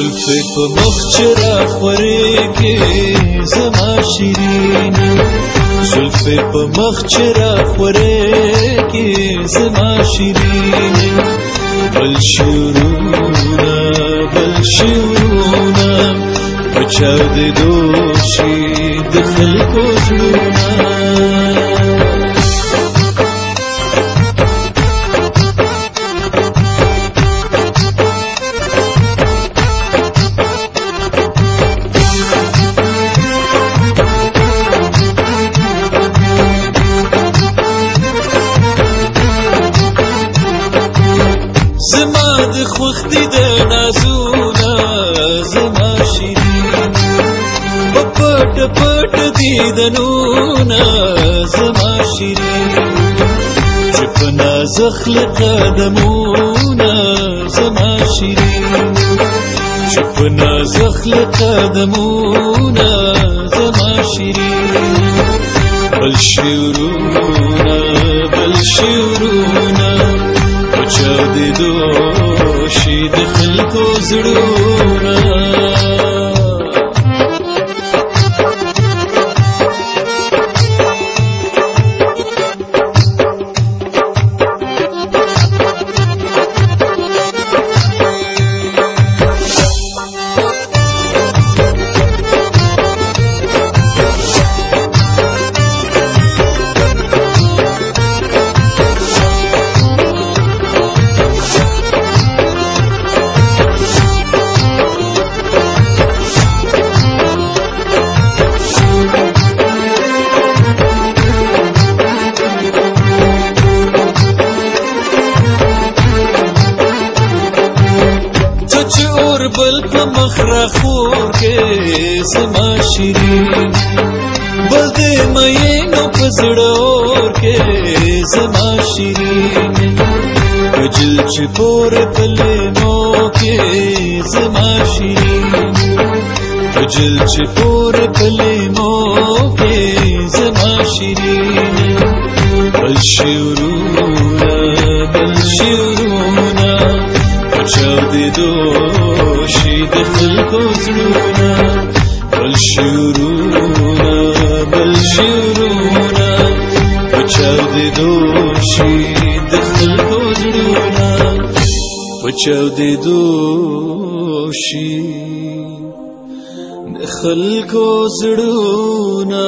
زلفې په مخ چې راخورېږي زما شیریني زلفې په مخ چې راخورېږي زما شیریني بل شورونه بل شورونه په چا د دوشي د خلکو غوښتي د نازونه زما شیرین په پټ پټ دي د نونه زما شیرین چې په ناز خلق قدمونه زما شیرین چې په ناز خلق قدمونه زما شیرین بل شورونه بل شورونه چا دیدو شي د خلکو زړونه اور بل په مخره خور کې سما شیرین بل دې مې نو پسړه اور کې سما شیرین کجل چې پور پلې نو کې سما شیرین کجل چې پور پلې نو کې سما شیرین بل شورونه بل شورونه چاو دیدو د خلکو زړونه بل شورونه بل شورونه پچاو د دوشي د خلکو زړونه پچاو د دوشي د خلکو زړونه